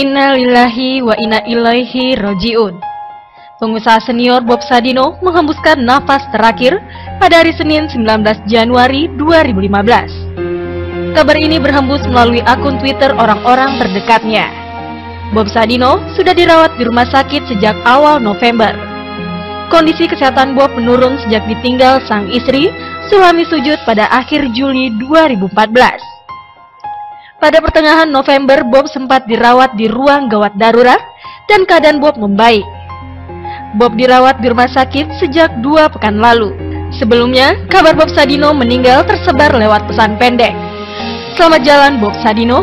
Inna lillahi wa inna ilaihi roji'un. Pengusaha senior Bob Sadino menghembuskan nafas terakhir pada hari Senin 19 Januari 2015. Kabar ini berhembus melalui akun Twitter orang-orang terdekatnya. Bob Sadino sudah dirawat di rumah sakit sejak awal November. Kondisi kesehatan Bob menurun sejak ditinggal sang istri, Suami Sujud pada akhir Juli 2014. Pada pertengahan November, Bob sempat dirawat di ruang gawat darurat dan keadaan Bob membaik. Bob dirawat di rumah sakit sejak dua pekan lalu. Sebelumnya, kabar Bob Sadino meninggal tersebar lewat pesan pendek. Selamat jalan Bob Sadino,